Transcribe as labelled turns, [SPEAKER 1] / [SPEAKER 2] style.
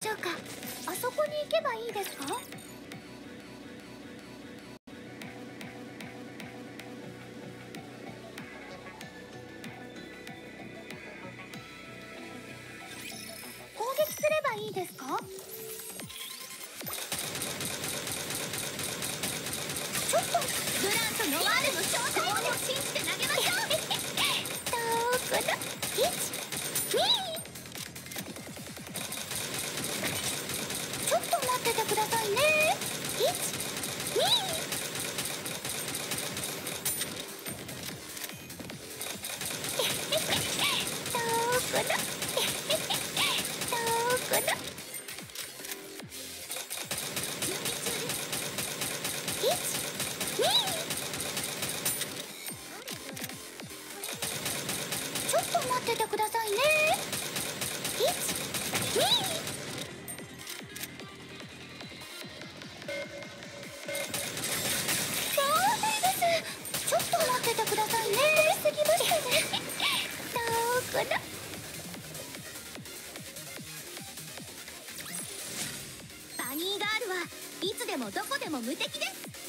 [SPEAKER 1] しょうか。あそこに行けばいいですか？攻撃すればいいですか？ちょっと。
[SPEAKER 2] ブランとノワールの正体を信じて投げましょう。
[SPEAKER 1] どこだ1と待っててくださいね。1 2
[SPEAKER 2] バニーガールはいつでもどこでも無敵です。